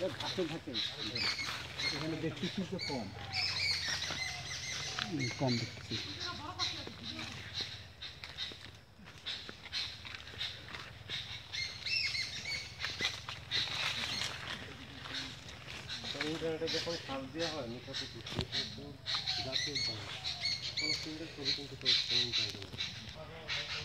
এটা থাকে এখানে দেখতেছি তো কম। কম দেখতেছি যখন সার্চ দেওয়া হয় নিকটে গাছের দাম কোনো সুন্দর ছবি কিন্তু তো তেমন পাওয়া যায় না।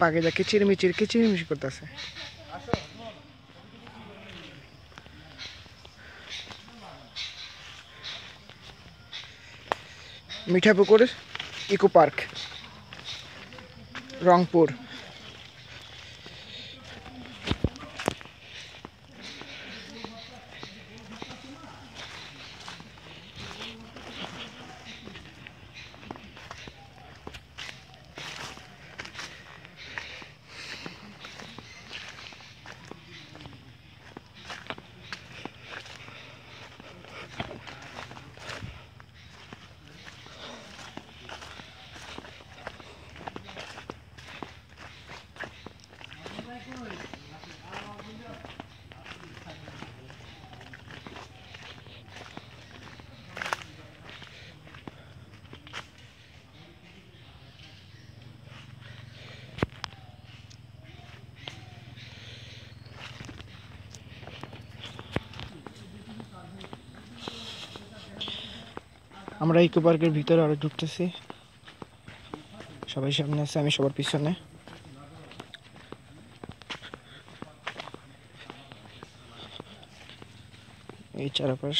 পাখিটা কিচিরমিচির কিচিরমিচি করতেছে। Mithapukur eco park Rangpur. আমরা ইকো পার্কের ভিতরে আরও ঢুকতেছি। সবাই সামনে আছে আমি সবার পিছনে। এই চারপাশ।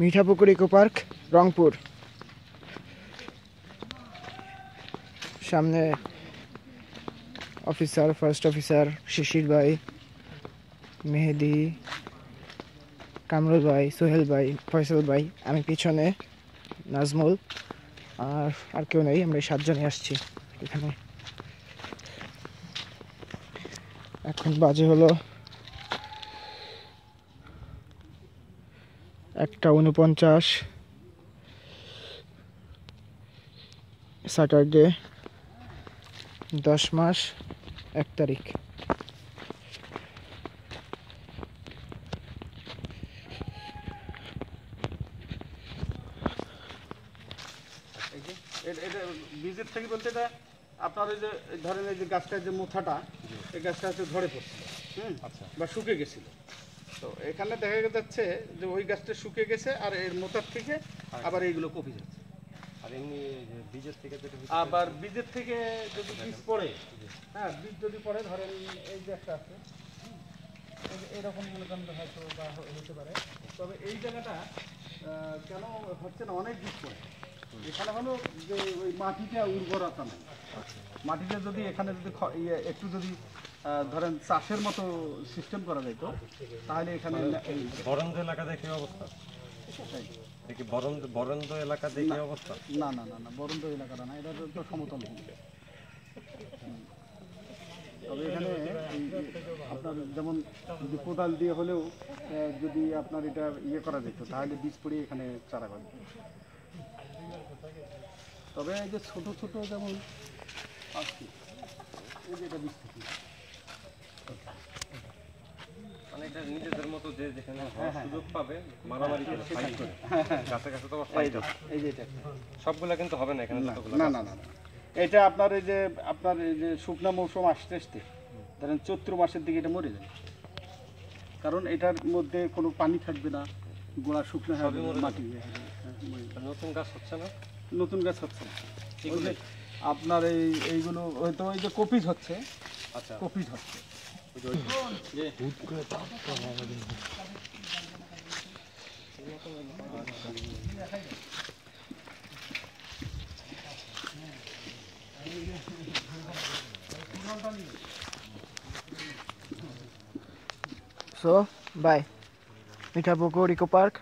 Mithapukur eco park, Rangpur. সামনে অফিসার, ফার্স্ট অফিসার, শিশির ভাই, মেহেদি, কামরুল ভাই, সোহেল ভাই, ফয়সাল ভাই, আমি পিছনে নাজমুল, আর আর কেউ নেই, আমরা এই সাতজনই আসছি এখানে। এখন বাজে হলো উনপঞ্চাশ। স্যাটারডে দশ মাস এক তারিখ। বীজের থেকে বলতে এটা আপনার ওই যে ধরেন এই যে গাছটার যে মোথাটা এই গাছটা হচ্ছে ঝড়ে পড়ছিল হুম? আচ্ছা। বা শুকে গেছিল। তো এখানে দেখা যাচ্ছে যে ওই গাছটা শুকে গেছে আর এর মোথার থেকে আবার এইগুলো কপি যাচ্ছে। আর এমনি বীজের থেকে আবার বীজের থেকে যদি বীজ পড়ে হ্যাঁ বীজ যদি পড়ে ধরেন এই যে একটা আছে এরকম মনে হয়তো বা হতে পারে। তবে এই জায়গাটা কেন হচ্ছে না অনেক বীজ পড়ে। এখানে হলো যে ওই মাটিটা উর্বরতা নেই। মাটিটা যদি এখানে যদি ইয়ে একটু যদি ধরেন চাষের মতো সিস্টেম করা যেত তাহলে এখানে বরন্দ এলাকা দেখে অবস্থা? দেখি বরন্দ বরন্দ এলাকা দেখে অবস্থা? না না না না বরন্দ এলাকাটা না এটা তো- সমতল। তবে এখানে আপনার যেমন যদি কোদাল দিয়ে হলেও যদি আপনার এটা ইয়ে করা যেত তাহলে বীজ পড়ে এখানে চারা করা তবে এই যে ছোট ছোট যেমন আছে এই যে এটা বীজ নিজেদের মতো যে যেখানে সুযোগ পাবে মারামারি করে ফাইট করে কাছে কাছে তো ফাইট এই যে এটা সবগুলা কিন্তু হবে না এখানে যতগুলো না না না না। এটা আপনার এই যে আপনার এই যে শুকনো মৌসুম আসতে আসতে ধরেন চৈত্র মাসের দিকে এটা মরে যাবে কারণ এটার মধ্যে কোনো পানি থাকবে না গোড়া শুকনো হয়ে মরে মাটি হয়ে। হ্যাঁ, নতুন গাছ হচ্ছে না? নতুন গাছ হচ্ছে না। আপনার এই এইগুলো হয়তো ওই যে কপিজ হচ্ছে। আচ্ছা। কপিজ হচ্ছে। ওই যে ওই- যে so bye Mithapukur eco park